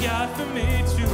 God from age to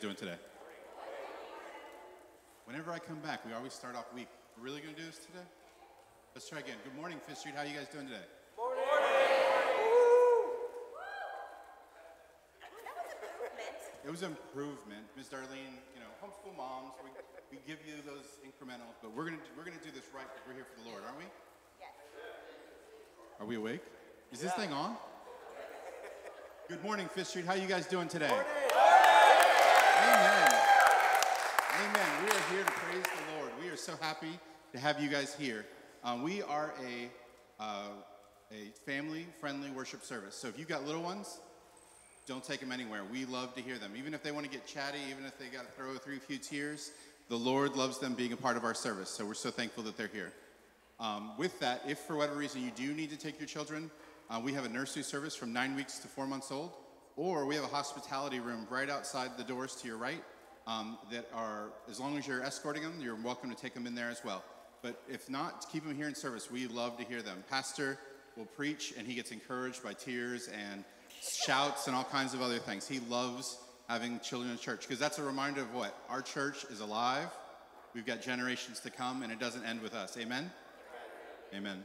doing today? Whenever I come back, we always start off week. We're really going to do this today? Let's try again. Good morning, Fifth Street. How are you guys doing today? It was improvement, Miss Darlene. You know, homeschool moms. We, we give you those incrementals, but we're gonna we're gonna do this right because we're here for the Lord, aren't we? Yes. Are we awake? Is this thing on? Good morning, Fifth Street. How are you guys doing today? Amen. Amen. We are here to praise the Lord. We are so happy to have you guys here. Um, we are a uh, a family-friendly worship service. So if you've got little ones, don't take them anywhere. We love to hear them. Even if they want to get chatty, even if they got to throw through a few tears, the Lord loves them being a part of our service. So we're so thankful that they're here. Um, with that, if for whatever reason you do need to take your children, uh, we have a nursery service from nine weeks to four months old, or we have a hospitality room right outside the doors to your right um, that are, as long as you're escorting them, you're welcome to take them in there as well. But if not, keep them here in service. We love to hear them. Pastor will preach, and he gets encouraged by tears and shouts and all kinds of other things. He loves having children in church because that's a reminder of what? Our church is alive We've got generations to come, and it doesn't end with us. Amen? Amen.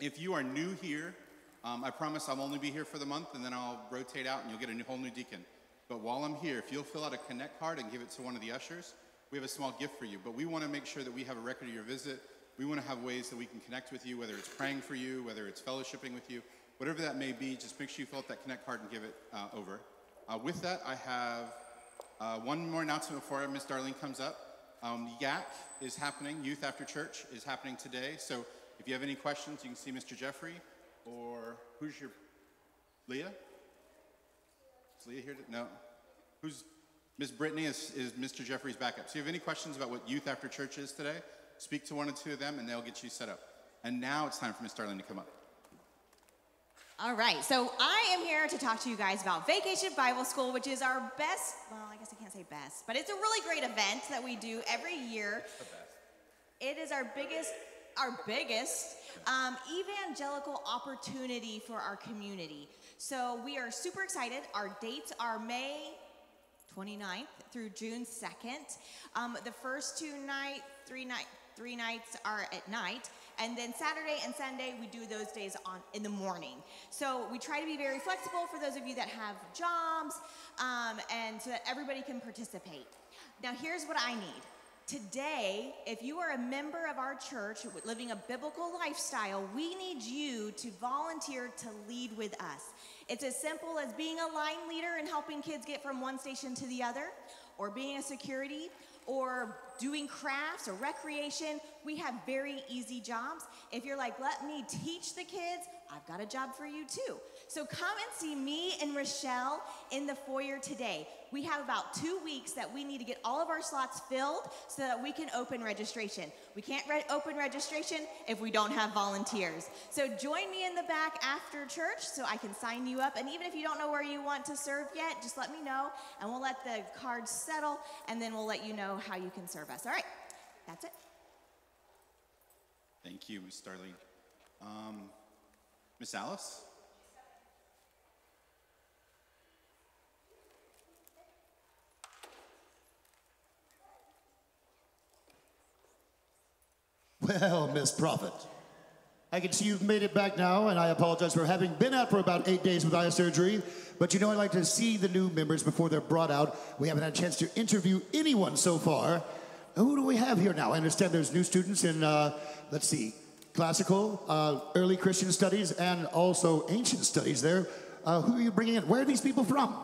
If you are new here, um, I promise I'll only be here for the month, and then I'll rotate out, and you'll get a new, whole new deacon. But while I'm here, if you'll fill out a connect card and give it to one of the ushers, we have a small gift for you. But we want to make sure that we have a record of your visit. We want to have ways that we can connect with you, whether it's praying for you, whether it's fellowshipping with you, whatever that may be. Just make sure you fill out that connect card and give it uh, over. Uh, with that, I have uh, one more announcement before Miss Darlene comes up. Um, YAC is happening. Youth After Church is happening today. So if you have any questions, you can see Mr. Jeffrey or who's your Leah? Is Leah here? To, no. Who's Miss Brittany is, is Mr. Jeffrey's backup. So if you have any questions about what Youth After Church is today, speak to one or two of them and they'll get you set up. And now it's time for Miss Darlene to come up. All right, so I am here to talk to you guys about Vacation Bible School, which is our best, well, I guess I can't say best, but it's a really great event that we do every year. It is our biggest, our biggest um, evangelical opportunity for our community. So we are super excited. Our dates are May 29th through June 2nd. Um, the first two night, three night, three nights are at night, and then Saturday and Sunday we do those days on in the morning. So we try to be very flexible for those of you that have jobs, um, and so that everybody can participate. Now here's what I need. Today, if you are a member of our church living a biblical lifestyle, we need you to volunteer to lead with us. It's as simple as being a line leader and helping kids get from one station to the other, or being a security, or doing crafts or recreation. We have very easy jobs. If you're like, let me teach the kids, I've got a job for you too. So come and see me and Rochelle in the foyer today. We have about two weeks that we need to get all of our slots filled so that we can open registration. We can't re- open registration if we don't have volunteers. So join me in the back after church so I can sign you up. And even if you don't know where you want to serve yet, just let me know and we'll let the cards settle and then we'll let you know how you can serve us. All right, that's it. Thank you, Miss Darlene. Um, Miss Alice? Well, Miss Prophet, I can see you've made it back now, and I apologize for having been out for about eight days with eye surgery. But you know, I like to see the new members before they're brought out. We haven't had a chance to interview anyone so far. Who do we have here now? I understand there's new students in, uh, let's see, classical, uh, early Christian studies, and also ancient studies there. Uh, who are you bringing in? Where are these people from?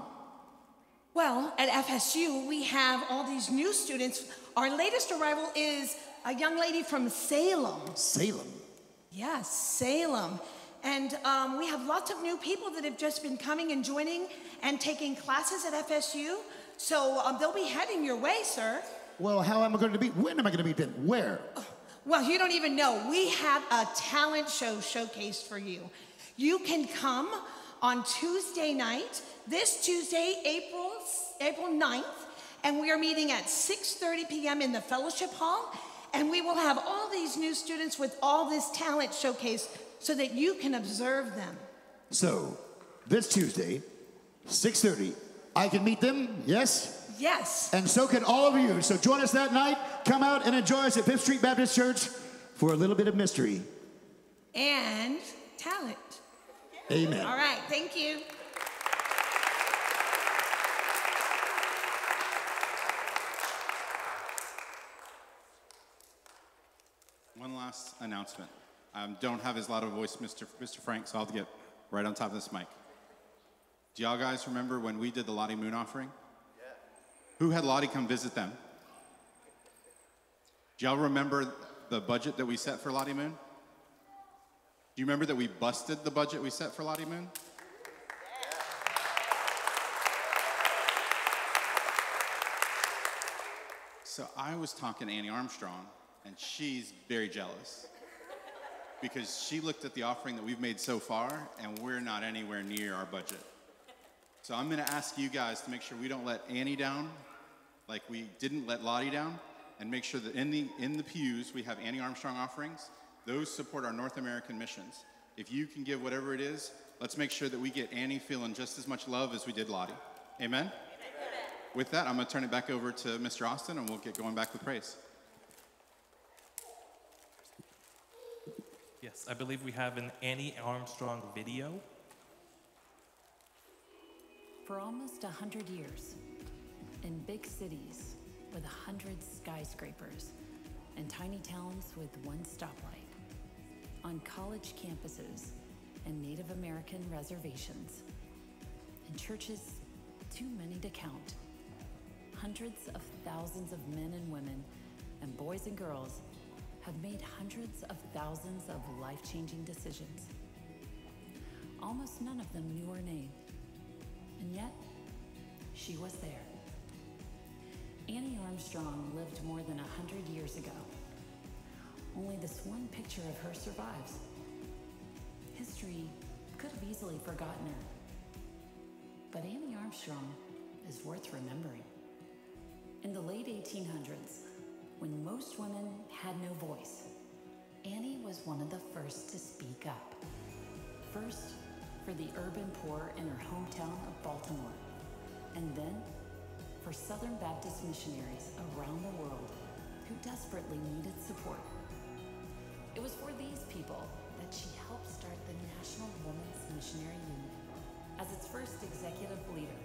Well, at FSU, we have all these new students. Our latest arrival is a young lady from Salem. Salem. Yes, Salem. And um, we have lots of new people that have just been coming and joining and taking classes at FSU. So um, they'll be heading your way, sir. Well, how am I going to be? When am I going to be then? Where? Well, you don't even know. We have a talent show showcased for you. You can come on Tuesday night, this Tuesday, April April 9th, and we are meeting at 6:30 p.m. in the fellowship hall, and we will have all these new students with all this talent showcase so that you can observe them. So, this Tuesday, 6:30, I can meet them. Yes. Yes. And so can all of you. So join us that night. Come out and enjoy us at Fifth Street Baptist Church for a little bit of mystery. And talent. Amen. All right, thank you. One last announcement. Um, don't have as loud of a voice, Mr. Mr. Frank, so I'll get right on top of this mic. Do y'all guys remember when we did the Lottie Moon offering? Yeah. Who had Lottie come visit them? Do y'all remember the budget that we set for Lottie Moon? Do you remember that we busted the budget we set for Lottie Moon? So I was talking to Annie Armstrong, and she's very jealous because she looked at the offering that we've made so far, and we're not anywhere near our budget. So I'm going to ask you guys to make sure we don't let Annie down, like we didn't let Lottie down, and make sure that in the in the pews we have Annie Armstrong offerings. Those support our North American missions. If you can give whatever it is, let's make sure that we get Annie feeling just as much love as we did Lottie. Amen. With that, I'm going to turn it back over to Mr. Austin, and we'll get going back with praise. Yes, I believe we have an Annie Armstrong video. For almost a hundred years, in big cities with a hundred skyscrapers and tiny towns with one stoplight, on college campuses and Native American reservations, in churches too many to count, hundreds of thousands of men and women and boys and girls have made hundreds of thousands of life changing decisions. Almost none of them knew her name. And yet, she was there. Annie Armstrong lived more than a hundred years ago. Only this one picture of her survives. History could have easily forgotten her. But Annie Armstrong is worth remembering. In the late 1800s, when most women had no voice, Annie was one of the first to speak up. First, for the urban poor in her hometown of Baltimore, and then for Southern Baptist missionaries around the world who desperately needed support. It was for these people that she helped start the National Women's Missionary Union. As its first executive leader,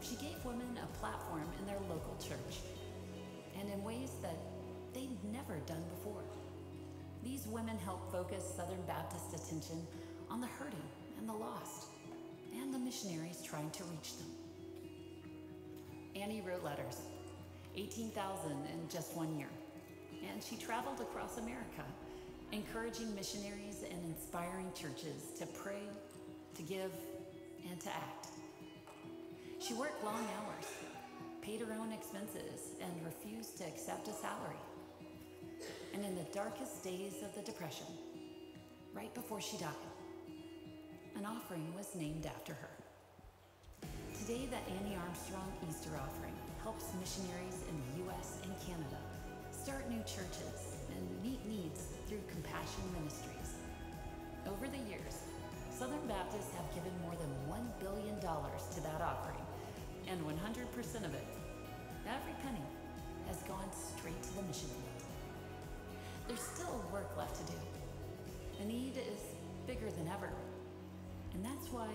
she gave women a platform in their local church, and in ways that they'd never done before. These women helped focus Southern Baptist attention on the hurting and the lost, and the missionaries trying to reach them. Annie wrote letters, 18,000 in just one year, and she traveled across America, encouraging missionaries and inspiring churches to pray, to give, and to act. She worked long hours, paid her own expenses, and refused to accept a salary. And in the darkest days of the Depression, right before she died, an offering was named after her. Today, the Annie Armstrong Easter offering helps missionaries in the U.S. and Canada start new churches and meet needs through compassion ministries. Over the years, Southern Baptists have given more than $1 billion to that offering, and 100% of it, every penny, has gone straight to the mission field. There's still work left to do. The need is bigger than ever. And that's why,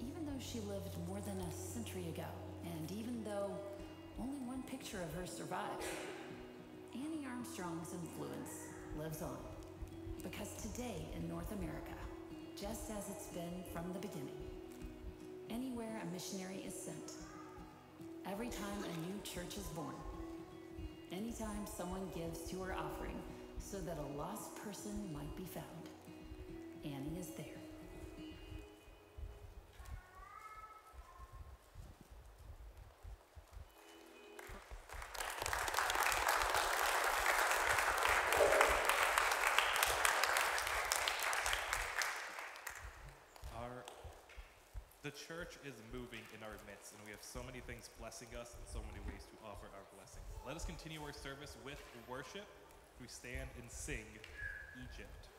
even though she lived more than a century ago, and even though only one picture of her survives, Annie Armstrong's influence lives on. Because today in North America, just as it's been from the beginning, anywhere a missionary is sent, every time a new church is born, anytime someone gives to her offering so that a lost person might be found, Annie is there. Church is moving in our midst, and we have so many things blessing us and so many ways to offer our blessings. Let us continue our service with worship. We stand and sing Egypt.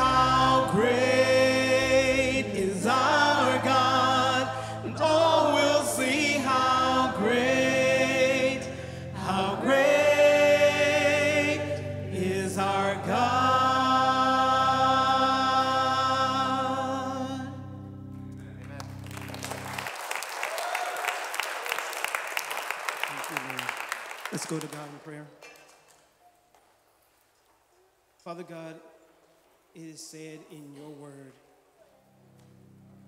how great. said in your word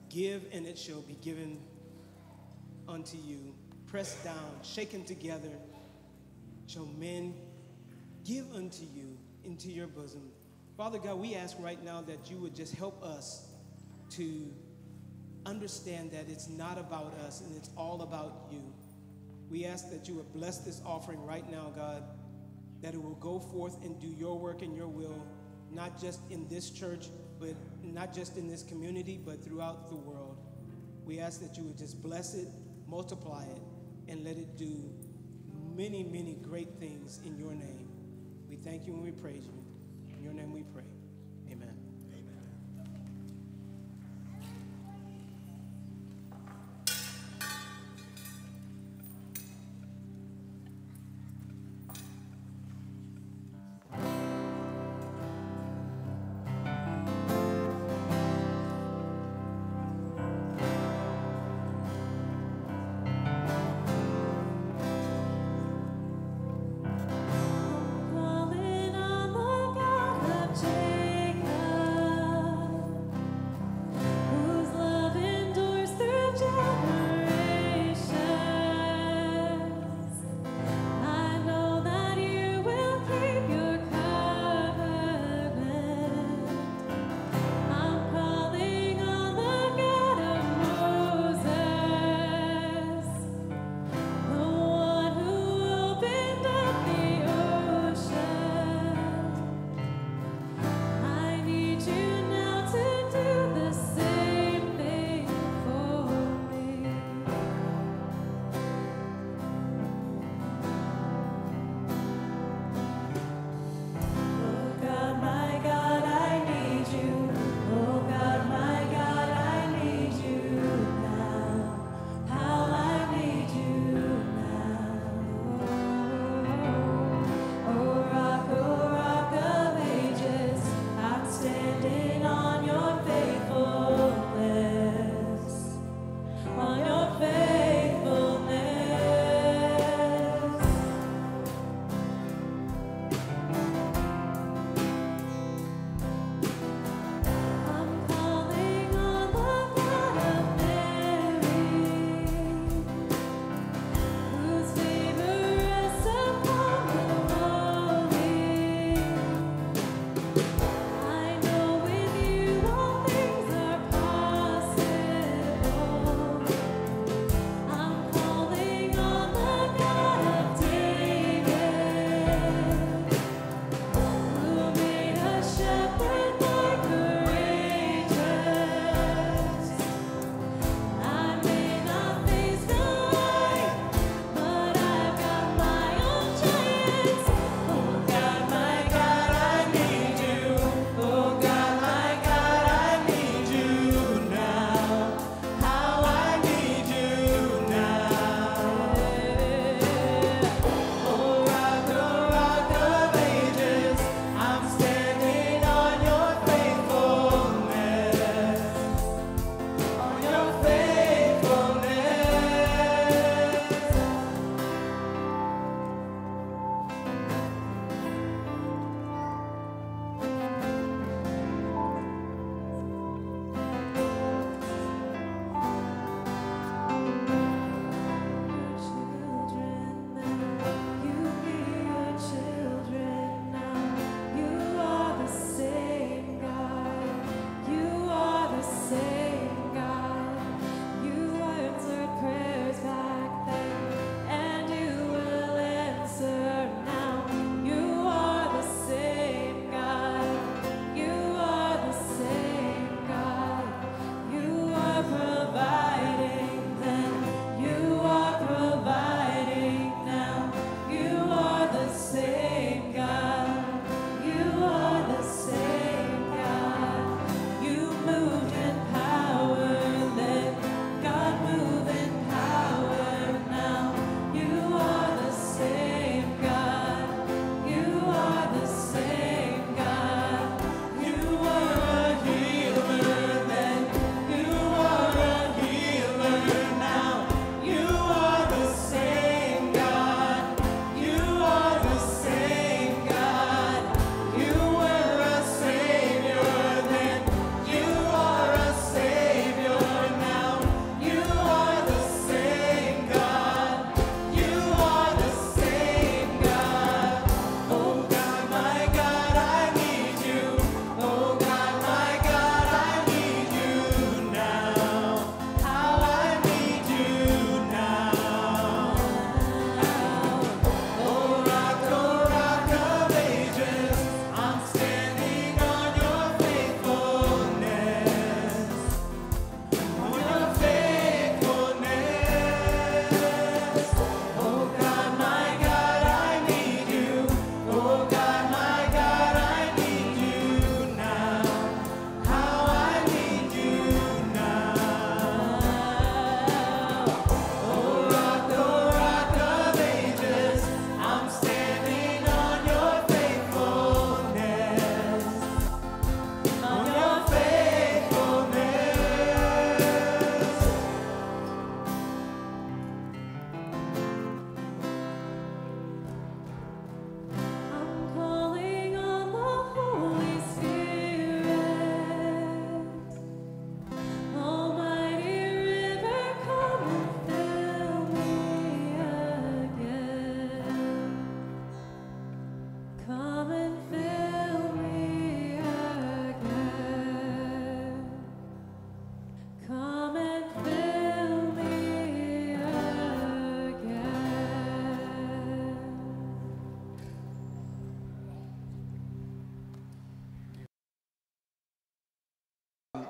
Give, and it shall be given unto you. Pressed down, shaken together, shall men give unto you into your bosom. Father God, we ask right now that you would just help us to understand that it's not about us and it's all about you. We ask that you would bless this offering right now, God, that it will go forth and do your work and your will not just in this church, but not just in this community, but throughout the world. We ask that you would just bless it, multiply it, and let it do many, many great things in your name. We thank you and we praise you. In your name we pray.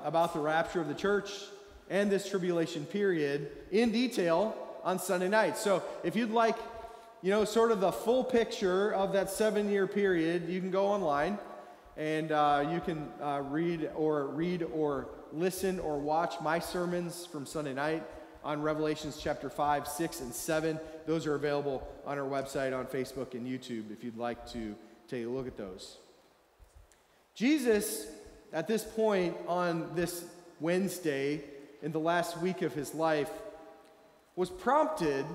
About the rapture of the church and this tribulation period in detail on Sunday night. So if you'd like, you know, sort of the full picture of that seven year period, you can go online and uh, you can uh, read or read or listen or watch my sermons from Sunday night on Revelations chapter 5, 6, and 7. Those are available on our website, on Facebook, and YouTube if you'd like to take a look at those. Jesus, at this point on this Wednesday, in the last week of his life, was prompted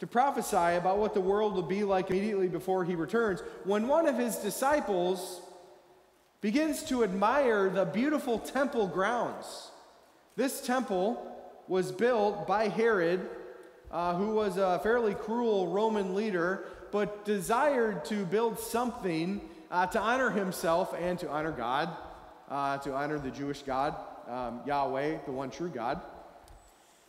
to prophesy about what the world will be like immediately before he returns when one of his disciples begins to admire the beautiful temple grounds. This temple was built by Herod, uh, who was a fairly cruel Roman leader, but desired to build something uh, to honor himself and to honor God, uh, to honor the Jewish God, um, Yahweh, the one true God.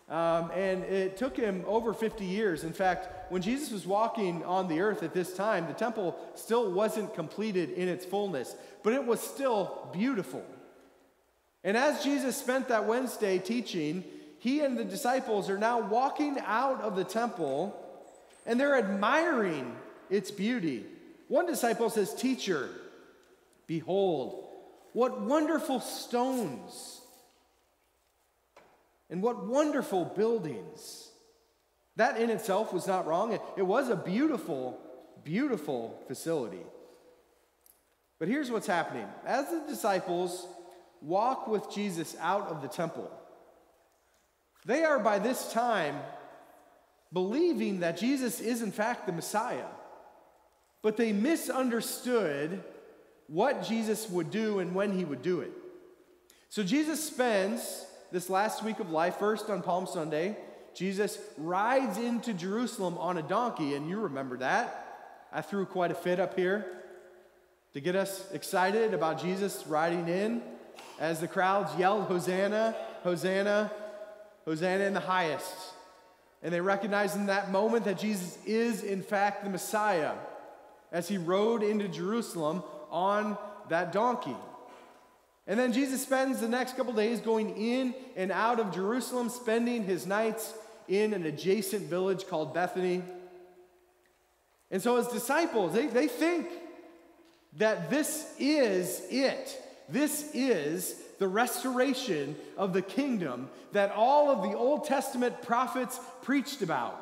Um, and it took him over 50 years. In fact, when Jesus was walking on the earth at this time, the temple still wasn't completed in its fullness, but it was still beautiful. And as Jesus spent that Wednesday teaching, he and the disciples are now walking out of the temple and they're admiring its beauty. One disciple says, Teacher, behold, what wonderful stones and what wonderful buildings. That in itself was not wrong. It, it was a beautiful, beautiful facility. But here's what's happening as the disciples walk with Jesus out of the temple, they are by this time believing that Jesus is, in fact, the Messiah. But they misunderstood what Jesus would do and when he would do it. So Jesus spends this last week of life, first on Palm Sunday, Jesus rides into Jerusalem on a donkey, and you remember that. I threw quite a fit up here to get us excited about Jesus riding in as the crowds yelled, Hosanna, Hosanna, Hosanna in the highest. And they recognized in that moment that Jesus is, in fact, the Messiah as he rode into Jerusalem on that donkey. And then Jesus spends the next couple days going in and out of Jerusalem, spending his nights in an adjacent village called Bethany. And so his disciples, they, they think that this is it. This is the restoration of the kingdom that all of the Old Testament prophets preached about,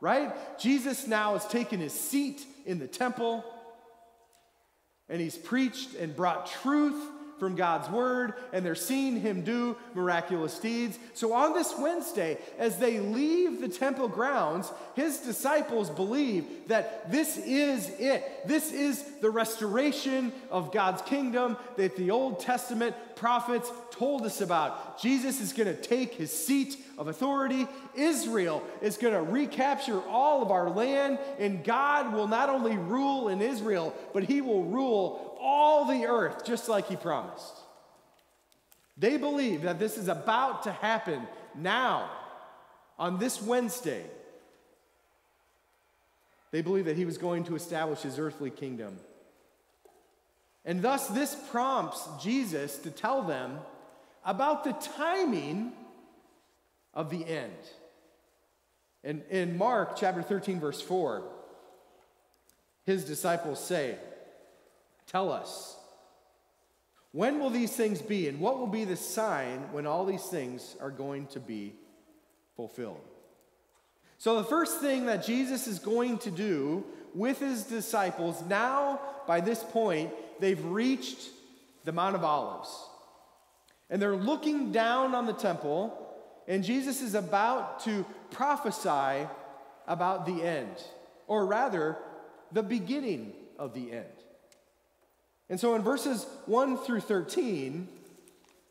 right? Jesus now has taken his seat in the temple and he's preached and brought truth from God's word, and they're seeing him do miraculous deeds. So on this Wednesday, as they leave the temple grounds, his disciples believe that this is it. This is the restoration of God's kingdom that the Old Testament prophets told us about. Jesus is going to take his seat of authority. Israel is going to recapture all of our land, and God will not only rule in Israel, but he will rule all the earth, just like he promised. They believe that this is about to happen now, on this Wednesday. They believe that he was going to establish his earthly kingdom. And thus, this prompts Jesus to tell them about the timing of the end. And in Mark chapter 13, verse 4, his disciples say, Tell us, when will these things be, and what will be the sign when all these things are going to be fulfilled? So, the first thing that Jesus is going to do with his disciples, now by this point, they've reached the Mount of Olives. And they're looking down on the temple, and Jesus is about to prophesy about the end, or rather, the beginning of the end. And so in verses 1 through 13,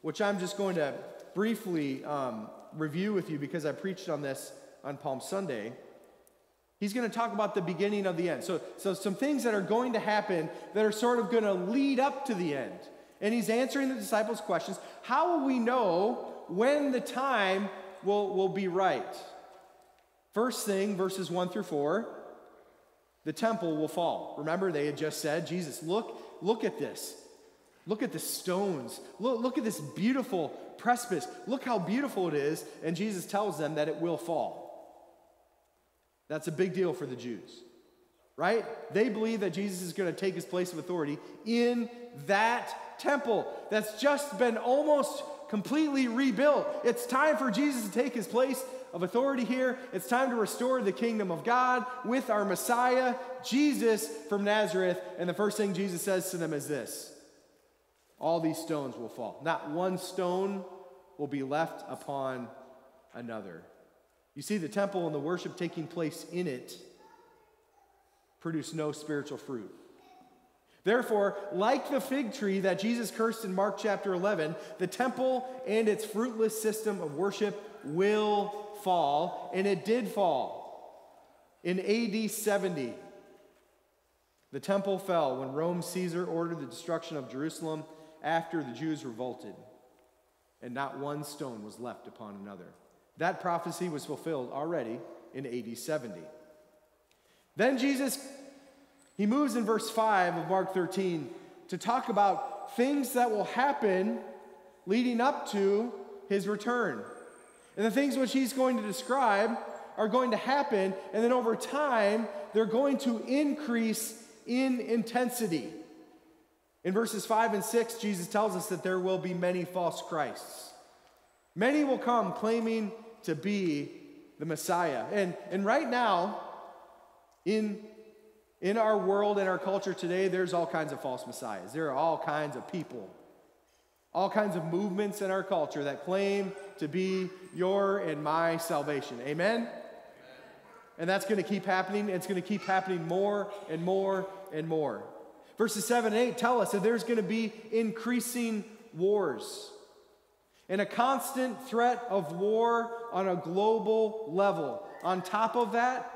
which I'm just going to briefly um, review with you because I preached on this on Palm Sunday, he's going to talk about the beginning of the end. So, so some things that are going to happen that are sort of going to lead up to the end. And he's answering the disciples' questions. How will we know when the time will, will be right? First thing, verses 1 through 4, the temple will fall. Remember, they had just said, Jesus, look, look at this. Look at the stones. Look, look at this beautiful precipice. Look how beautiful it is. And Jesus tells them that it will fall. That's a big deal for the Jews, right? They believe that Jesus is going to take his place of authority in that temple that's just been almost completely rebuilt. It's time for Jesus to take his place of authority here. It's time to restore the kingdom of God with our Messiah, Jesus from Nazareth. And the first thing Jesus says to them is this all these stones will fall. Not one stone will be left upon another. You see, the temple and the worship taking place in it produce no spiritual fruit. Therefore, like the fig tree that Jesus cursed in Mark chapter 11, the temple and its fruitless system of worship will fall, and it did fall. In AD 70, the temple fell when Rome Caesar ordered the destruction of Jerusalem after the Jews revolted, and not one stone was left upon another. That prophecy was fulfilled already in AD 70. Then Jesus, he moves in verse 5 of Mark 13 to talk about things that will happen leading up to his return. And the things which he's going to describe are going to happen, and then over time, they're going to increase in intensity. In verses 5 and 6, Jesus tells us that there will be many false Christs. Many will come claiming to be the Messiah. And, and right now, in, in our world, in our culture today, there's all kinds of false messiahs. There are all kinds of people, all kinds of movements in our culture that claim to be your and my salvation. Amen? And that's going to keep happening. It's going to keep happening more and more and more. Verses 7 and 8 tell us that there's going to be increasing wars and a constant threat of war on a global level. On top of that,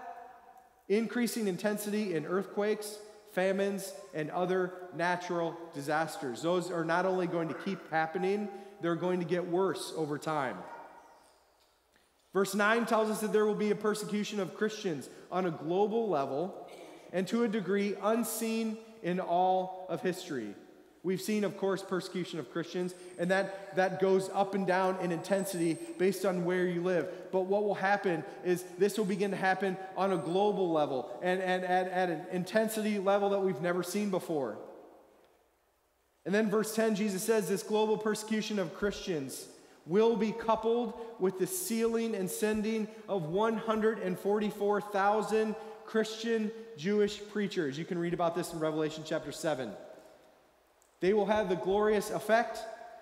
increasing intensity in earthquakes, famines, and other natural disasters. Those are not only going to keep happening, they're going to get worse over time. Verse 9 tells us that there will be a persecution of Christians on a global level and to a degree unseen in all of history. We've seen, of course, persecution of Christians, and that, that goes up and down in intensity based on where you live. But what will happen is this will begin to happen on a global level and, and at, at an intensity level that we've never seen before. And then, verse 10, Jesus says this global persecution of Christians will be coupled with the sealing and sending of 144,000 Christian Jewish preachers. You can read about this in Revelation chapter 7. They will have the glorious effect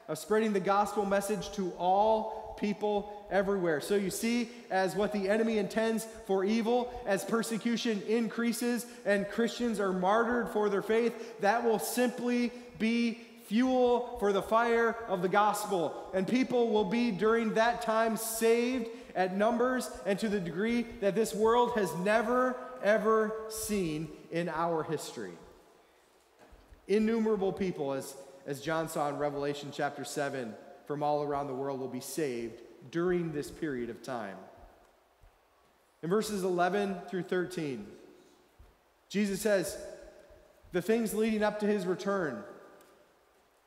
of spreading the gospel message to all people everywhere. So you see, as what the enemy intends for evil, as persecution increases and Christians are martyred for their faith, that will simply be fuel for the fire of the gospel. And people will be during that time saved at numbers and to the degree that this world has never, ever seen in our history. Innumerable people, as, as John saw in Revelation chapter 7, from all around the world will be saved during this period of time. In verses 11 through 13, Jesus says, the things leading up to his return,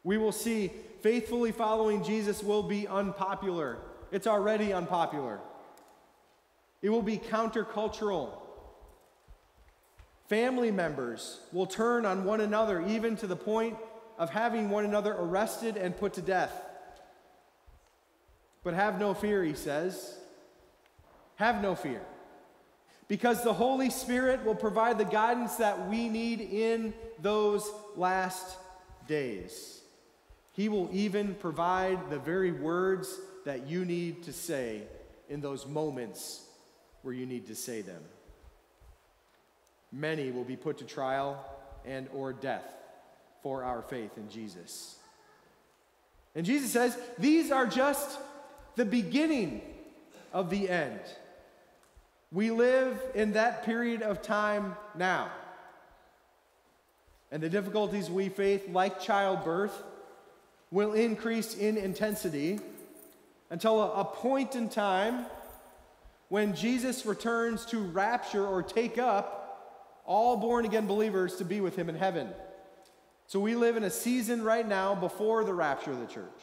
we will see faithfully following Jesus will be unpopular. It's already unpopular. It will be countercultural. Family members will turn on one another, even to the point of having one another arrested and put to death. But have no fear, he says. Have no fear. Because the Holy Spirit will provide the guidance that we need in those last days. He will even provide the very words that you need to say in those moments where you need to say them many will be put to trial and or death for our faith in Jesus. And Jesus says, these are just the beginning of the end. We live in that period of time now. And the difficulties we face, like childbirth, will increase in intensity until a, point in time when Jesus returns to rapture or take up all born again believers to be with him in heaven. So we live in a season right now before the rapture of the church.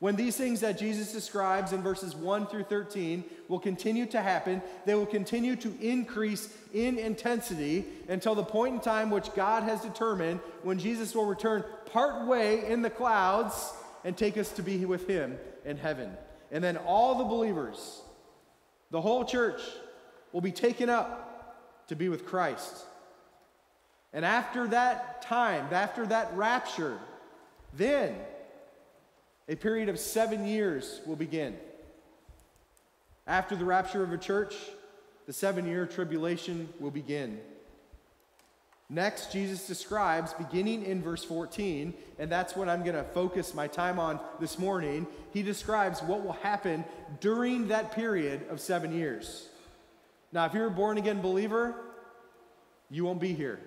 When these things that Jesus describes in verses 1 through 13 will continue to happen, they will continue to increase in intensity until the point in time which God has determined when Jesus will return part way in the clouds and take us to be with Him in heaven. And then all the believers, the whole church, will be taken up to be with Christ. And after that time, after that rapture, then a period of seven years will begin. After the rapture of a church, the seven year tribulation will begin. Next, Jesus describes, beginning in verse 14, and that's what I'm going to focus my time on this morning. He describes what will happen during that period of seven years. Now, if you're a born again believer, you won't be here.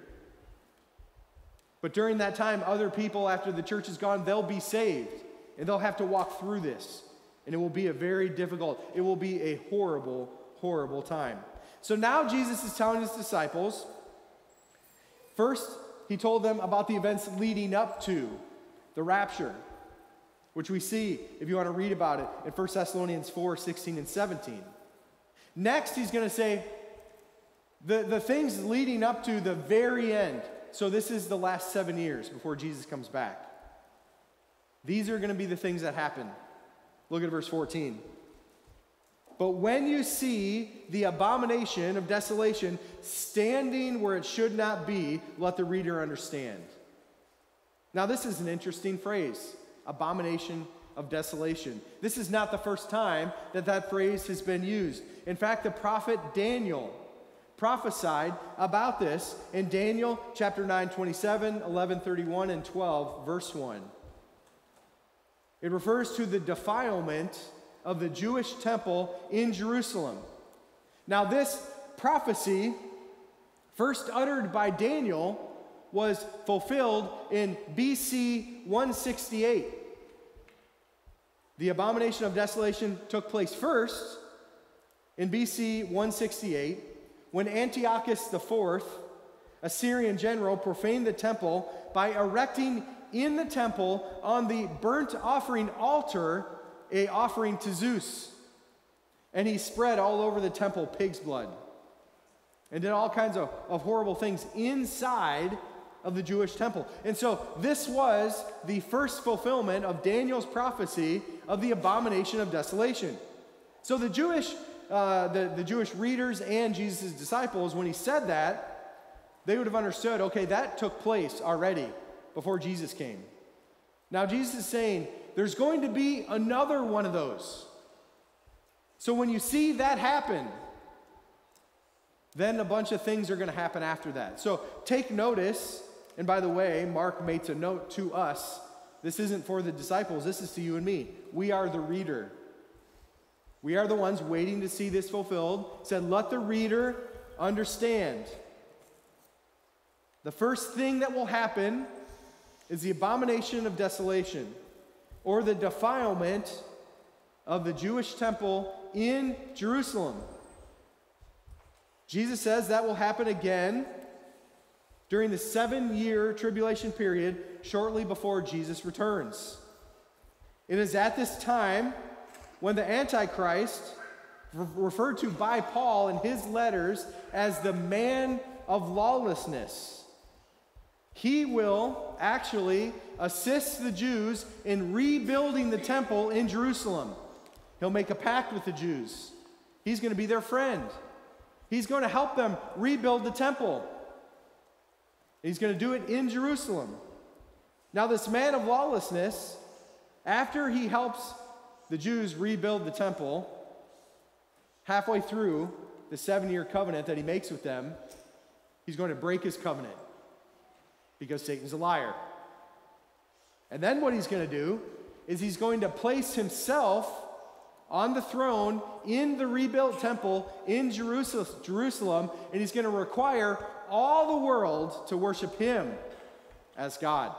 But during that time, other people, after the church is gone, they'll be saved and they'll have to walk through this. And it will be a very difficult, it will be a horrible, horrible time. So now Jesus is telling his disciples first, he told them about the events leading up to the rapture, which we see if you want to read about it in 1 Thessalonians 4 16 and 17. Next, he's going to say the, the things leading up to the very end. So, this is the last seven years before Jesus comes back. These are going to be the things that happen. Look at verse 14. But when you see the abomination of desolation standing where it should not be, let the reader understand. Now, this is an interesting phrase abomination of desolation. This is not the first time that that phrase has been used. In fact, the prophet Daniel prophesied about this in Daniel chapter 9, 27, 11, 31, and 12, verse 1. It refers to the defilement of the Jewish temple in Jerusalem. Now, this prophecy, first uttered by Daniel, was fulfilled in BC 168. The abomination of desolation took place first in BC 168 when Antiochus IV, a Syrian general, profaned the temple by erecting in the temple on the burnt offering altar a offering to Zeus. And he spread all over the temple pig's blood and did all kinds of, of horrible things inside of the Jewish temple. And so this was the first fulfillment of Daniel's prophecy of the abomination of desolation. So the Jewish, uh, the, the Jewish readers and Jesus' disciples, when he said that, they would have understood, okay, that took place already before Jesus came. Now, Jesus is saying there's going to be another one of those. So when you see that happen, then a bunch of things are going to happen after that. So take notice. And by the way, Mark makes a note to us. This isn't for the disciples, this is to you and me. We are the reader. We are the ones waiting to see this fulfilled. said, let the reader understand. The first thing that will happen is the abomination of desolation or the defilement of the Jewish temple in Jerusalem. Jesus says that will happen again during the seven year tribulation period shortly before Jesus returns. It is at this time when the Antichrist, referred to by Paul in his letters as the man of lawlessness, he will actually assist the Jews in rebuilding the temple in Jerusalem. He'll make a pact with the Jews. He's going to be their friend. He's going to help them rebuild the temple. He's going to do it in Jerusalem. Now, this man of lawlessness, after he helps the Jews rebuild the temple, halfway through the seven year covenant that he makes with them, he's going to break his covenant because Satan's a liar. And then what he's going to do is he's going to place himself on the throne in the rebuilt temple in Jerusalem, and he's going to require all the world to worship him as God.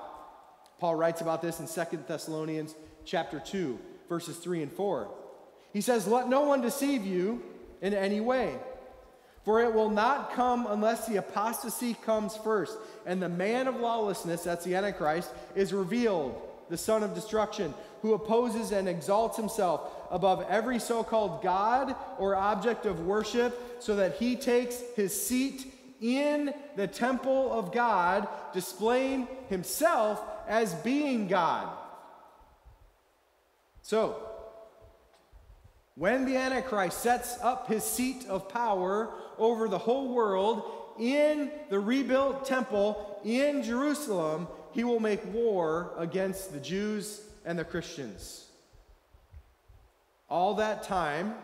Paul writes about this in 2 Thessalonians chapter 2, verses 3 and 4. He says, Let no one deceive you in any way. For it will not come unless the apostasy comes first, and the man of lawlessness, that's the Antichrist, is revealed, the son of destruction, who opposes and exalts himself above every so called God or object of worship, so that he takes his seat in the temple of God, displaying himself as being God. So, when the Antichrist sets up his seat of power over the whole world in the rebuilt temple in Jerusalem, he will make war against the Jews and the Christians. All that time,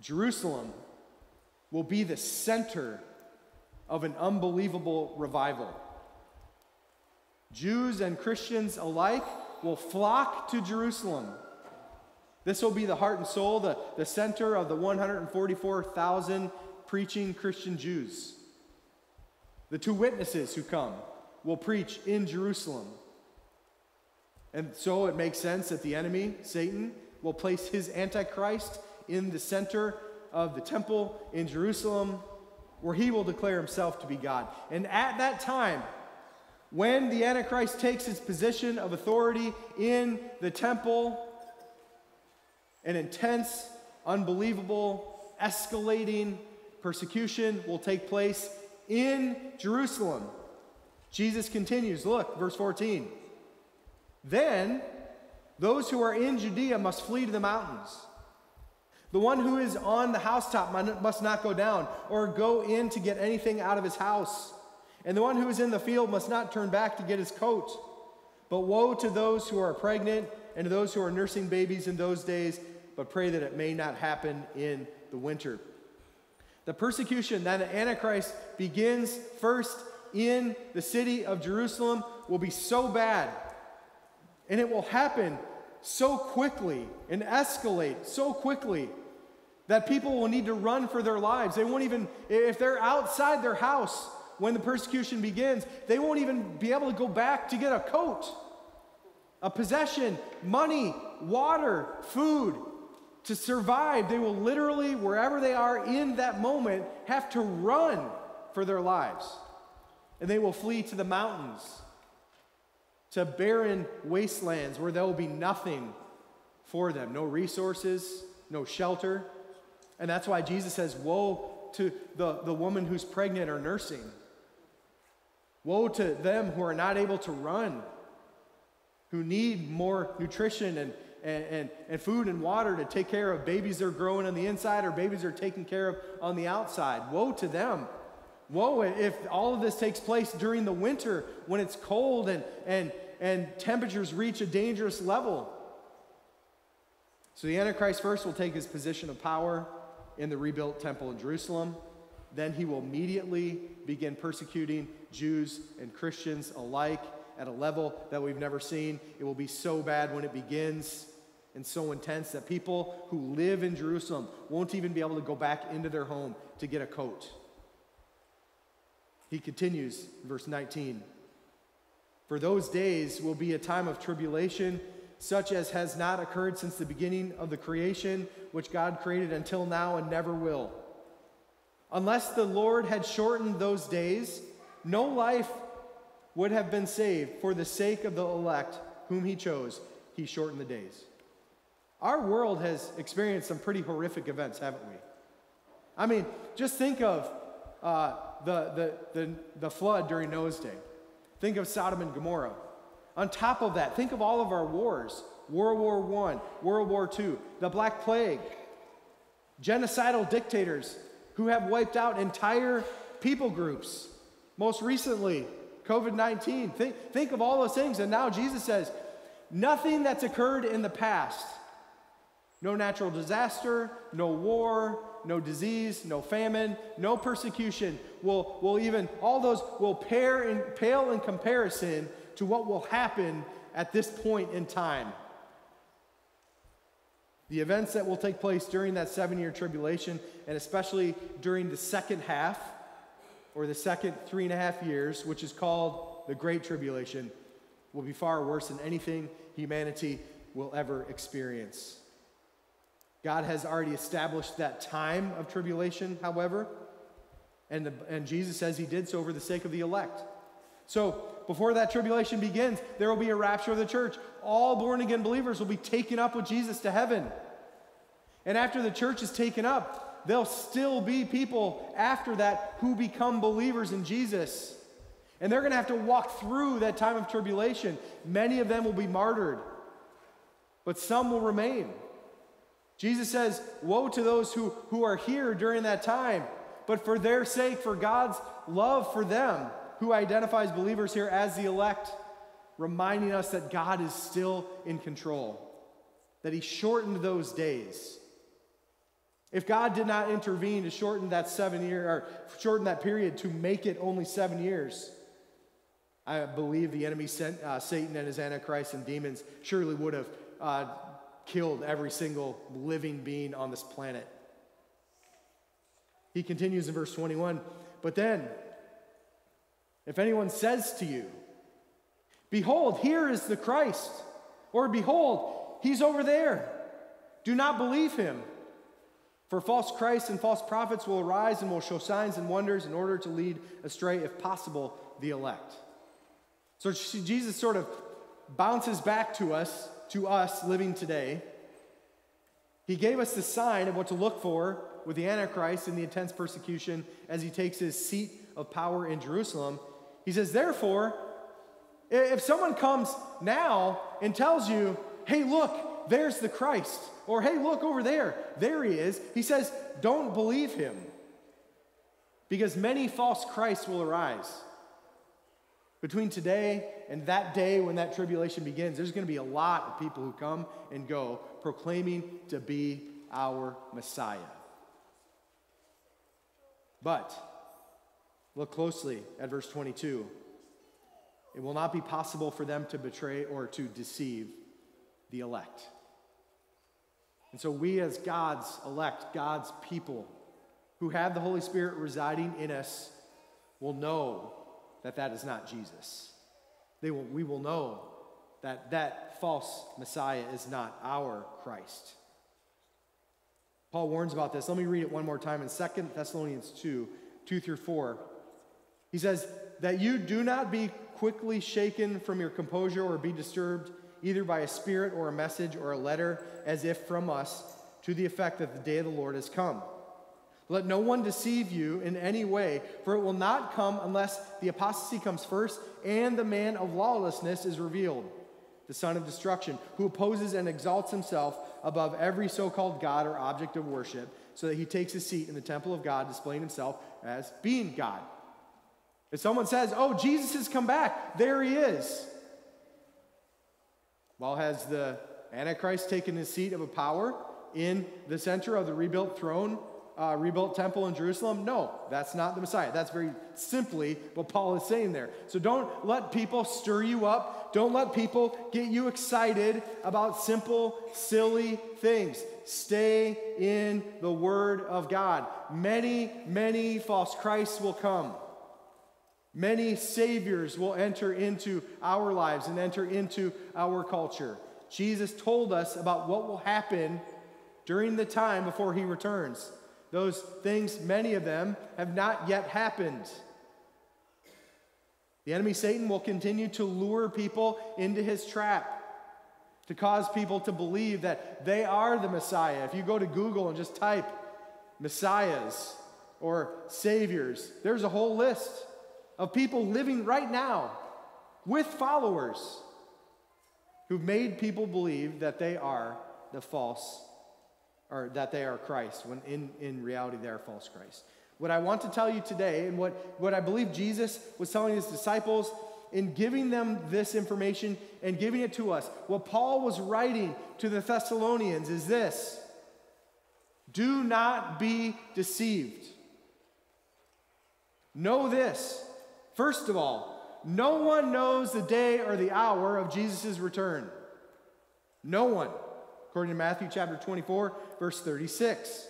Jerusalem will be the center of an unbelievable revival. Jews and Christians alike will flock to Jerusalem. This will be the heart and soul, the, the center of the 144,000 preaching Christian Jews. The two witnesses who come will preach in Jerusalem. And so it makes sense that the enemy, Satan, will place his Antichrist in the center of the temple in Jerusalem, where he will declare himself to be God. And at that time, when the Antichrist takes his position of authority in the temple, an intense, unbelievable, escalating persecution will take place in Jerusalem. Jesus continues, look, verse 14. Then those who are in Judea must flee to the mountains. The one who is on the housetop must not go down or go in to get anything out of his house. And the one who is in the field must not turn back to get his coat. But woe to those who are pregnant and to those who are nursing babies in those days, but pray that it may not happen in the winter. The persecution that the Antichrist begins first in the city of Jerusalem will be so bad, and it will happen so quickly and escalate so quickly that people will need to run for their lives. They won't even, if they're outside their house when the persecution begins, they won't even be able to go back to get a coat, a possession, money, water, food. To survive, they will literally, wherever they are in that moment, have to run for their lives. And they will flee to the mountains to barren wastelands where there will be nothing for them no resources, no shelter. And that's why Jesus says, Woe to the, the woman who's pregnant or nursing. Woe to them who are not able to run, who need more nutrition and, and, and, and food and water to take care of babies that are growing on the inside or babies that are taken care of on the outside. Woe to them. Woe if all of this takes place during the winter when it's cold and, and, and temperatures reach a dangerous level. So the Antichrist first will take his position of power in the rebuilt temple in Jerusalem. Then he will immediately begin persecuting Jews and Christians alike at a level that we've never seen. It will be so bad when it begins and so intense that people who live in Jerusalem won't even be able to go back into their home to get a coat. He continues, verse 19 For those days will be a time of tribulation, such as has not occurred since the beginning of the creation, which God created until now and never will. Unless the Lord had shortened those days, no life would have been saved for the sake of the elect whom he chose. He shortened the days. Our world has experienced some pretty horrific events, haven't we? I mean, just think of uh, the, the, the, the flood during Noah's day. Think of Sodom and Gomorrah. On top of that, think of all of our wars World War I, World War II, the Black Plague, genocidal dictators who have wiped out entire people groups. Most recently, COVID 19. Think, think of all those things. And now Jesus says, nothing that's occurred in the past no natural disaster, no war, no disease, no famine, no persecution will, will even, all those will pair in, pale in comparison to what will happen at this point in time. The events that will take place during that seven year tribulation, and especially during the second half, or the second three and a half years, which is called the Great Tribulation, will be far worse than anything humanity will ever experience. God has already established that time of tribulation, however, and, the, and Jesus says he did so for the sake of the elect. So, before that tribulation begins, there will be a rapture of the church. All born again believers will be taken up with Jesus to heaven. And after the church is taken up, there'll still be people after that who become believers in Jesus. And they're going to have to walk through that time of tribulation. Many of them will be martyred, but some will remain. Jesus says, Woe to those who, who are here during that time, but for their sake, for God's love for them, who identifies believers here as the elect, reminding us that God is still in control, that He shortened those days. If God did not intervene to shorten that seven year or shorten that period to make it only seven years, I believe the enemy sent uh, Satan and his antichrist and demons surely would have uh, killed every single living being on this planet. He continues in verse 21 But then, if anyone says to you, Behold, here is the Christ, or Behold, he's over there, do not believe him. For false Christs and false prophets will arise and will show signs and wonders in order to lead astray, if possible, the elect. So Jesus sort of bounces back to us, to us living today. He gave us the sign of what to look for with the Antichrist in the intense persecution as he takes his seat of power in Jerusalem. He says, therefore, if someone comes now and tells you, hey, look, there's the Christ, or hey, look over there, there he is, he says, don't believe him. Because many false Christs will arise. Between today and that day when that tribulation begins, there's going to be a lot of people who come and go proclaiming to be our Messiah. But look closely at verse 22. It will not be possible for them to betray or to deceive the elect. And so, we as God's elect, God's people, who have the Holy Spirit residing in us, will know that that is not Jesus. They will, we will know that that false Messiah is not our Christ. Paul warns about this. Let me read it one more time in 2 Thessalonians 2 2 through 4. He says, That you do not be quickly shaken from your composure or be disturbed either by a spirit or a message or a letter, as if from us, to the effect that the day of the Lord has come. Let no one deceive you in any way, for it will not come unless the apostasy comes first and the man of lawlessness is revealed, the son of destruction, who opposes and exalts himself above every so called God or object of worship, so that he takes his seat in the temple of God, displaying himself as being God. If someone says, Oh, Jesus has come back, there he is. Well, has the Antichrist taken his seat of a power in the center of the rebuilt throne uh, rebuilt temple in Jerusalem? No, that's not the Messiah. That's very simply what Paul is saying there. So don't let people stir you up. Don't let people get you excited about simple, silly things. Stay in the Word of God. Many, many false Christs will come. Many saviors will enter into our lives and enter into our culture. Jesus told us about what will happen during the time before he returns. Those things, many of them, have not yet happened. The enemy Satan will continue to lure people into his trap to cause people to believe that they are the Messiah. If you go to Google and just type Messiahs or Saviors, there's a whole list of people living right now with followers who've made people believe that they are the false or that they are Christ, when in, in reality they are false Christ. What I want to tell you today, and what, what I believe Jesus was telling his disciples in giving them this information and giving it to us, what Paul was writing to the Thessalonians is this Do not be deceived. Know this. First of all, no one knows the day or the hour of Jesus' return. No one according to Matthew chapter 24, verse 36.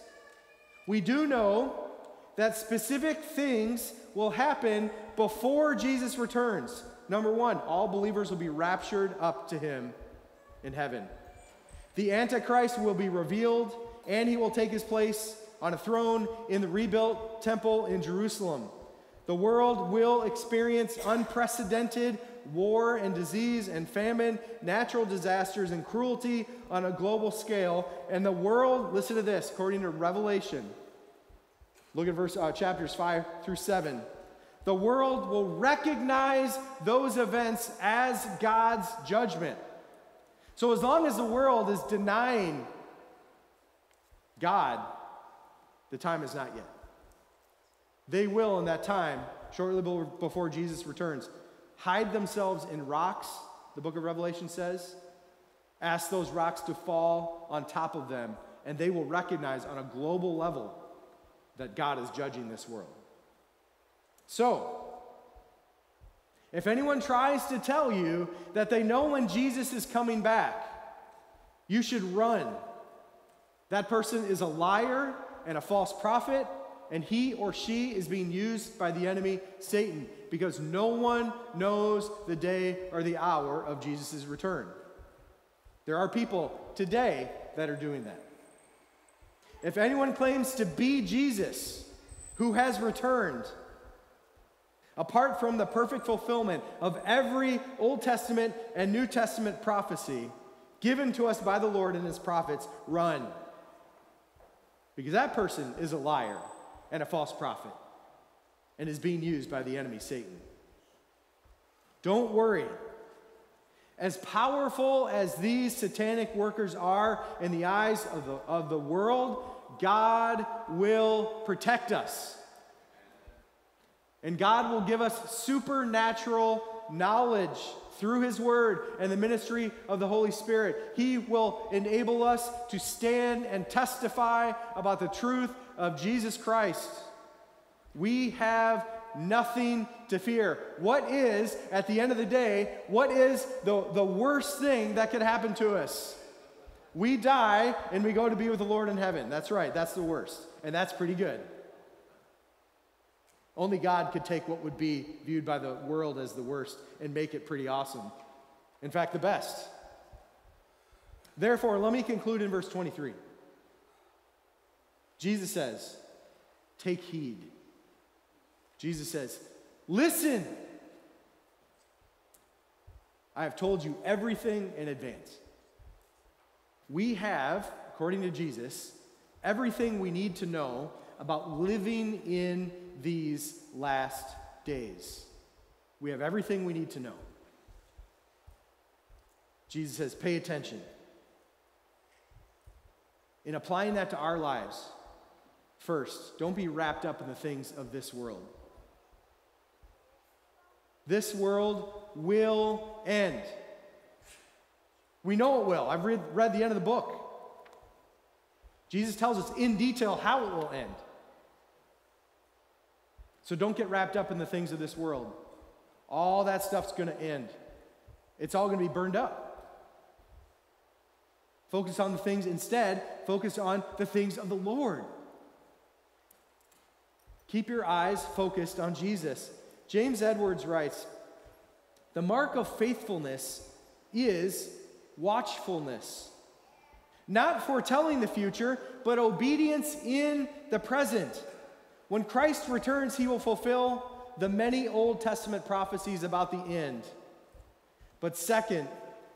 We do know that specific things will happen before Jesus returns. Number one, all believers will be raptured up to him in heaven. The Antichrist will be revealed, and he will take his place on a throne in the rebuilt temple in Jerusalem. The world will experience unprecedented war and disease and famine, natural disasters and cruelty on a global scale. And the world, listen to this, according to Revelation, look at verse uh, chapters 5 through 7. The world will recognize those events as God's judgment. So, as long as the world is denying God, the time is not yet. They will, in that time, shortly before Jesus returns, hide themselves in rocks, the book of Revelation says. Ask those rocks to fall on top of them, and they will recognize on a global level that God is judging this world. So, if anyone tries to tell you that they know when Jesus is coming back, you should run. That person is a liar and a false prophet, and he or she is being used by the enemy, Satan, because no one knows the day or the hour of Jesus' return. There are people today that are doing that. If anyone claims to be Jesus who has returned, apart from the perfect fulfillment of every Old Testament and New Testament prophecy given to us by the Lord and his prophets, run. Because that person is a liar and a false prophet and is being used by the enemy, Satan. Don't worry. As powerful as these satanic workers are in the eyes of the, of the world, God will protect us. And God will give us supernatural knowledge through His Word and the ministry of the Holy Spirit. He will enable us to stand and testify about the truth of Jesus Christ. We have nothing to fear. What is, at the end of the day, what is the, the worst thing that could happen to us? We die and we go to be with the Lord in heaven. That's right, that's the worst. And that's pretty good. Only God could take what would be viewed by the world as the worst and make it pretty awesome. In fact, the best. Therefore, let me conclude in verse 23. Jesus says, Take heed. Jesus says, Listen. I have told you everything in advance. We have, according to Jesus, everything we need to know about living in these last days. We have everything we need to know. Jesus says, pay attention. In applying that to our lives, first, don't be wrapped up in the things of this world. This world will end. We know it will. I've read, read the end of the book. Jesus tells us in detail how it will end. So don't get wrapped up in the things of this world. All that stuff's going to end, it's all going to be burned up. Focus on the things, instead, focus on the things of the Lord. Keep your eyes focused on Jesus. James Edwards writes The mark of faithfulness is watchfulness. Not foretelling the future, but obedience in the present. When Christ returns, he will fulfill the many Old Testament prophecies about the end. But second,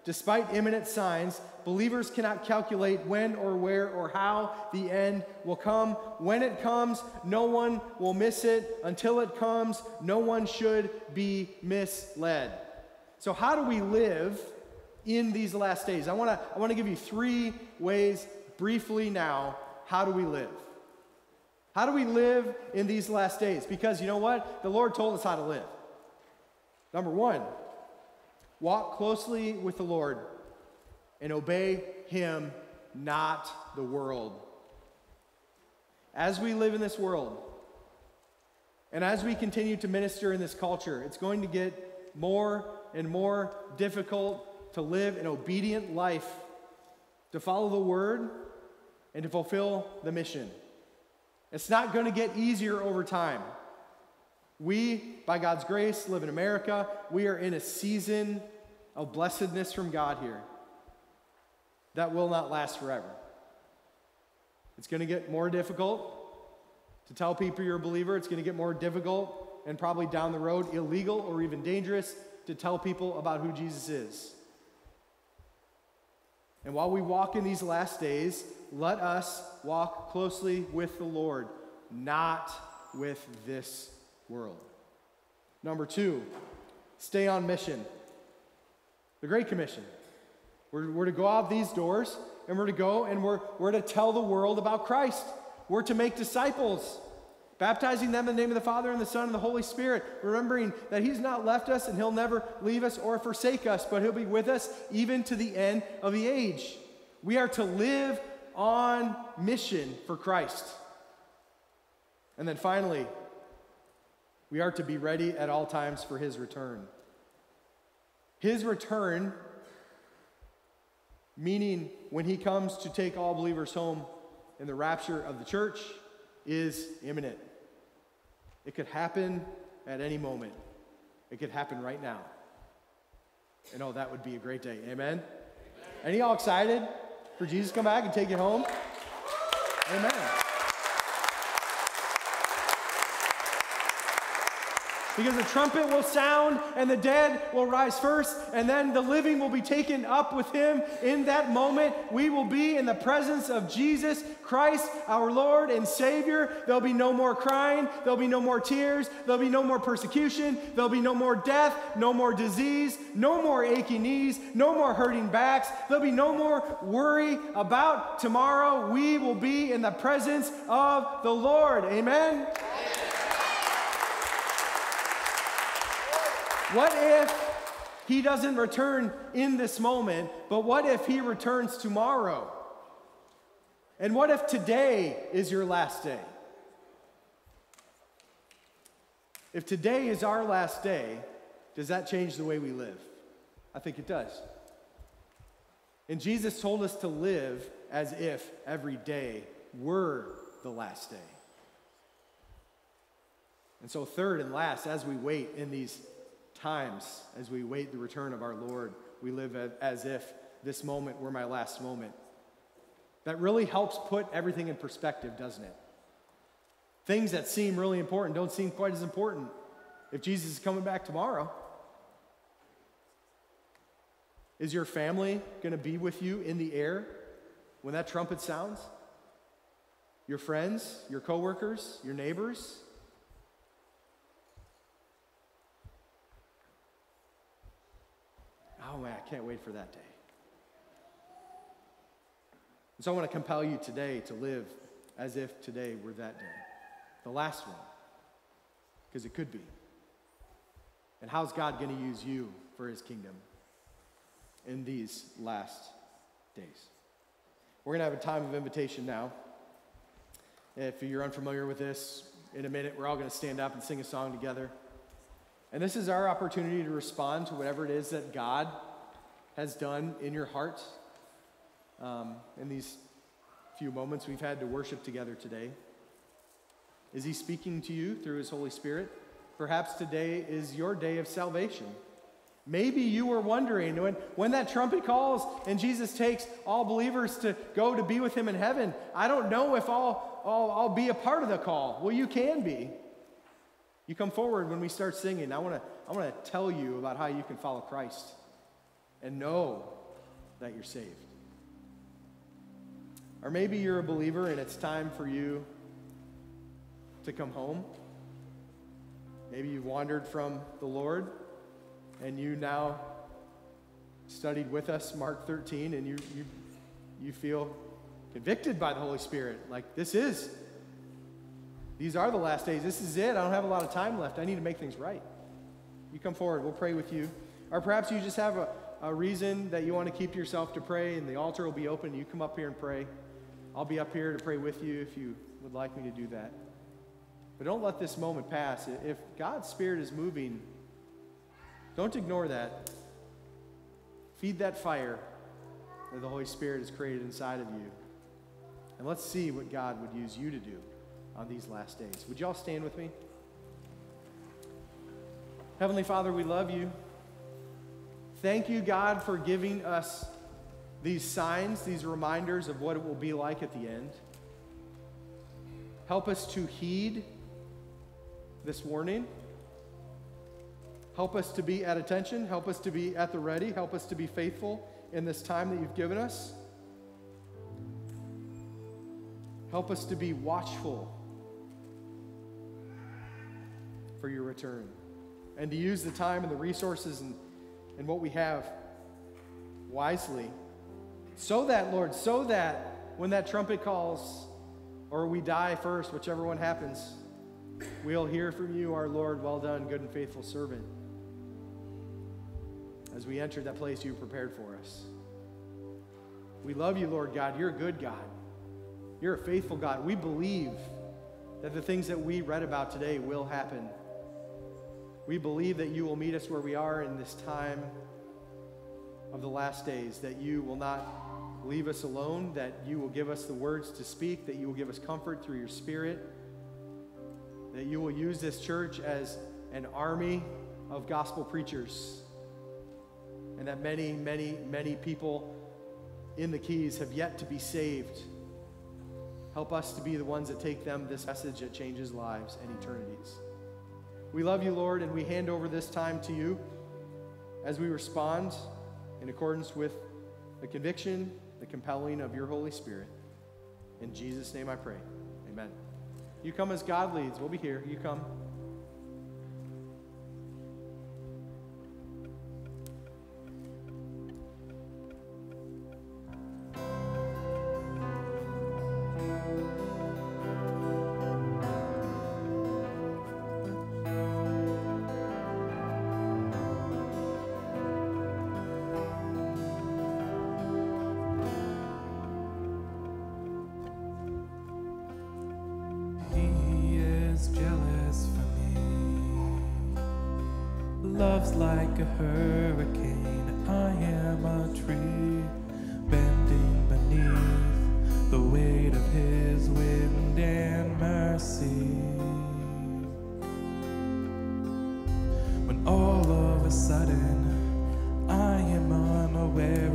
despite imminent signs, believers cannot calculate when or where or how the end will come. When it comes, no one will miss it. Until it comes, no one should be misled. So, how do we live in these last days? I want to I want to give you three ways briefly now. How do we live? How do we live in these last days? Because you know what? The Lord told us how to live. Number one, walk closely with the Lord and obey Him, not the world. As we live in this world, and as we continue to minister in this culture, it's going to get more and more difficult to live an obedient life, to follow the word, and to fulfill the mission. It's not going to get easier over time. We, by God's grace, live in America. We are in a season of blessedness from God here that will not last forever. It's going to get more difficult to tell people you're a believer. It's going to get more difficult and probably down the road illegal or even dangerous to tell people about who Jesus is. And while we walk in these last days, let us walk closely with the Lord, not with this world. Number two, stay on mission. The Great Commission. We're, we're to go out these doors and we're to go and we're, we're to tell the world about Christ. We're to make disciples, baptizing them in the name of the Father and the Son and the Holy Spirit, remembering that He's not left us and He'll never leave us or forsake us, but He'll be with us even to the end of the age. We are to live on mission for Christ. And then finally, we are to be ready at all times for His return. His return, meaning when He comes to take all believers home in the rapture of the church, is imminent. It could happen at any moment. It could happen right now. And oh, that would be a great day. Amen? Amen. Any y'all excited for Jesus to come back and take you home? Amen. Because the trumpet will sound and the dead will rise first, and then the living will be taken up with him. In that moment, we will be in the presence of Jesus Christ, our Lord and Savior. There'll be no more crying, there'll be no more tears, there'll be no more persecution, there'll be no more death, no more disease, no more aching knees, no more hurting backs, there'll be no more worry about tomorrow. We will be in the presence of the Lord. Amen. What if he doesn't return in this moment, but what if he returns tomorrow? And what if today is your last day? If today is our last day, does that change the way we live? I think it does. And Jesus told us to live as if every day were the last day. And so, third and last, as we wait in these times as we wait the return of our Lord, we live as if this moment were my last moment. That really helps put everything in perspective, doesn't it? Things that seem really important don't seem quite as important if Jesus is coming back tomorrow. Is your family going to be with you in the air when that trumpet sounds? Your friends, your coworkers, your neighbors? Oh man, I can't wait for that day. And so I want to compel you today to live as if today were that day, the last one, because it could be. And how's God going to use you for his kingdom in these last days? We're going to have a time of invitation now. If you're unfamiliar with this, in a minute, we're all going to stand up and sing a song together. And this is our opportunity to respond to whatever it is that God has done in your heart um, in these few moments we've had to worship together today. Is He speaking to you through His Holy Spirit? Perhaps today is your day of salvation. Maybe you were wondering when, when that trumpet calls and Jesus takes all believers to go to be with Him in heaven, I don't know if I'll, I'll, I'll be a part of the call. Well, you can be. You come forward when we start singing. I want to I want to tell you about how you can follow Christ and know that you're saved. Or maybe you're a believer and it's time for you to come home. Maybe you wandered from the Lord and you now studied with us Mark 13 and you, you, you feel convicted by the Holy Spirit. Like, this is, these are the last days. This is it. I don't have a lot of time left. I need to make things right. You come forward. We'll pray with you. Or perhaps you just have a, a reason that you want to keep yourself to pray and the altar will be open. You come up here and pray. I'll be up here to pray with you if you would like me to do that. But don't let this moment pass. If God's Spirit is moving, don't ignore that. Feed that fire that the Holy Spirit has created inside of you. And let's see what God would use you to do on these last days. Would y'all stand with me? Heavenly Father, we love you. Thank you, God, for giving us these signs, these reminders of what it will be like at the end. Help us to heed this warning. Help us to be at attention. Help us to be at the ready. Help us to be faithful in this time that you've given us. Help us to be watchful for your return and to use the time and the resources and, and what we have wisely. So that, Lord, so that when that trumpet calls or we die first, whichever one happens, we'll hear from you, our Lord, well done, good and faithful servant, as we enter that place you prepared for us. We love you, Lord God. You're a good God. You're a faithful God. We believe that the things that we read about today will happen. We believe that you will meet us where we are in this time of the last days, that you will not leave us alone, that you will give us the words to speak, that you will give us comfort through your Spirit, that you will use this church as an army of gospel preachers, and that many, many, many people in the Keys have yet to be saved. Help us to be the ones that take them this message that changes lives and eternities. We love you, Lord, and we hand over this time to you as we respond in accordance with the conviction, the compelling of your Holy Spirit. In Jesus' name I pray. Amen. You come as God leads. We'll be here. You come. A hurricane. I am a tree bending beneath the weight of his wind and mercy. When all of a sudden I am unaware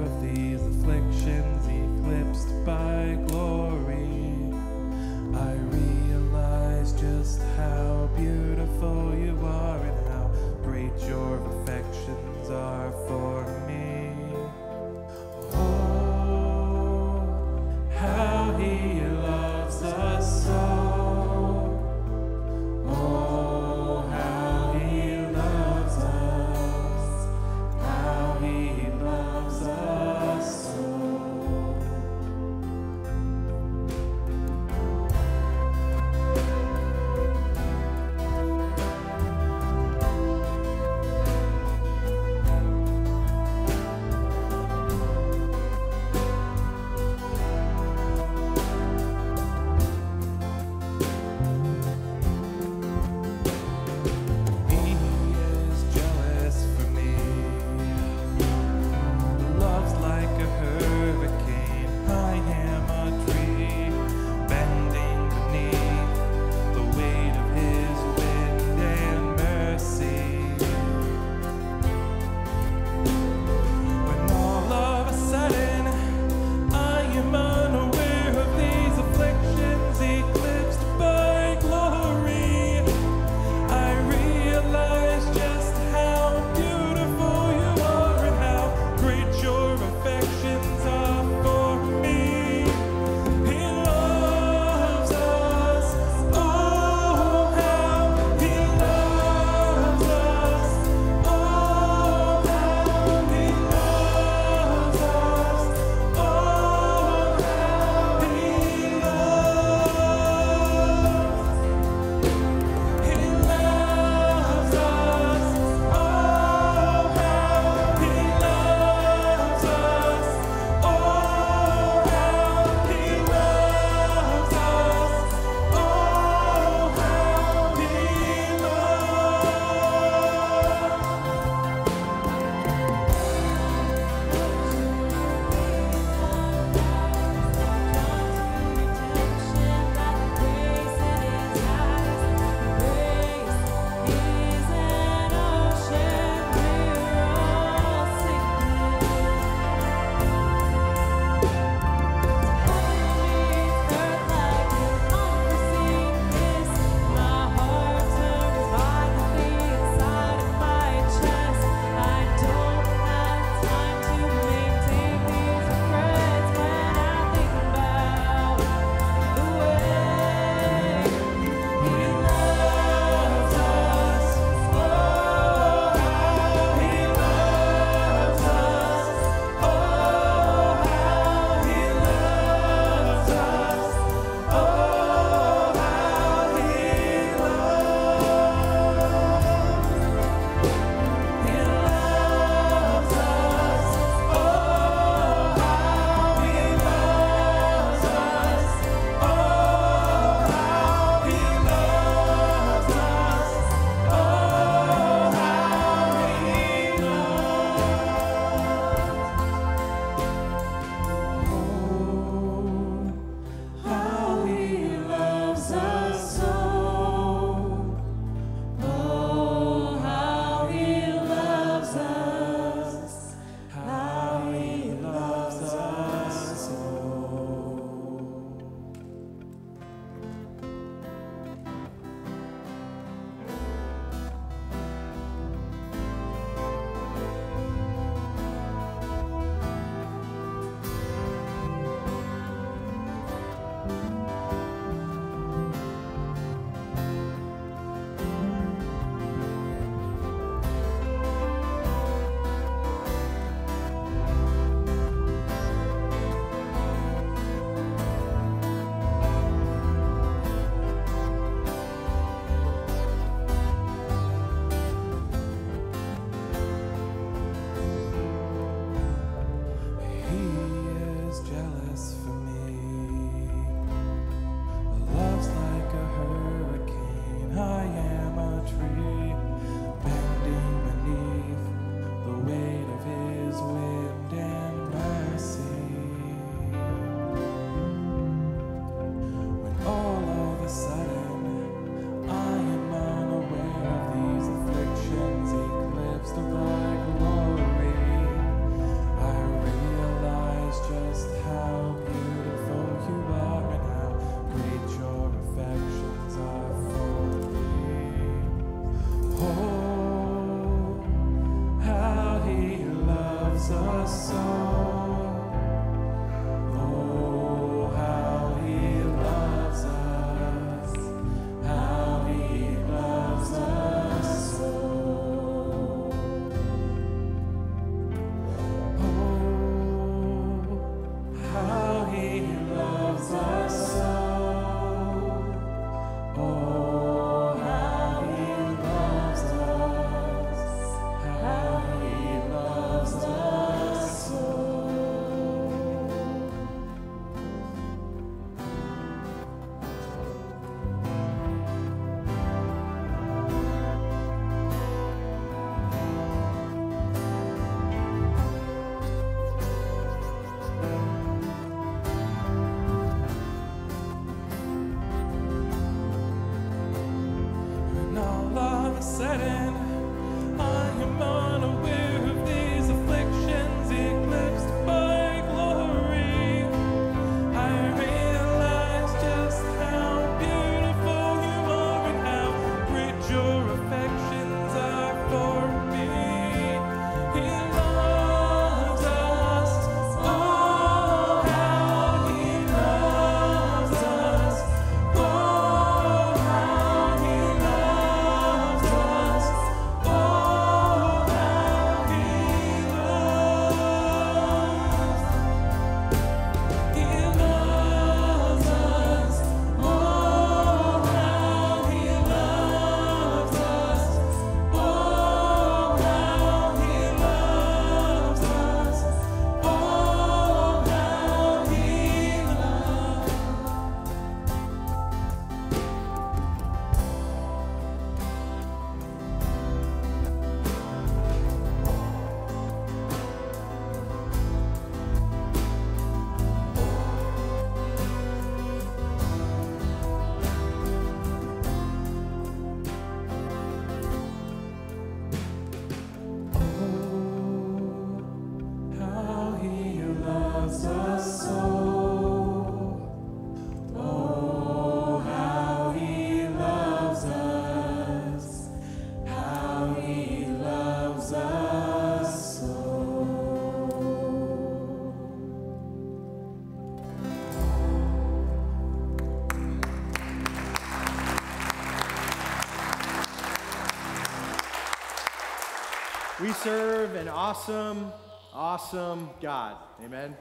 serve an awesome, awesome God. Amen.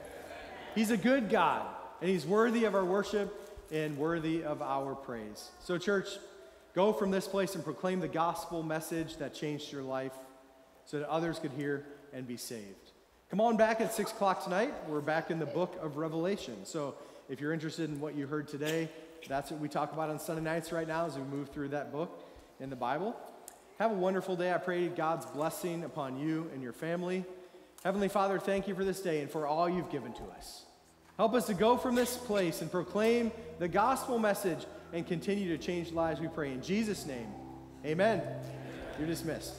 He's a good God, and He's worthy of our worship and worthy of our praise. So, church, go from this place and proclaim the gospel message that changed your life so that others could hear and be saved. Come on back at 6 o'clock tonight. We're back in the book of Revelation. So, if you're interested in what you heard today, that's what we talk about on Sunday nights right now as we move through that book in the Bible. Have a wonderful day. I pray God's blessing upon you and your family. Heavenly Father, thank you for this day and for all you've given to us. Help us to go from this place and proclaim the gospel message and continue to change lives, we pray. In Jesus' name, amen. You're dismissed.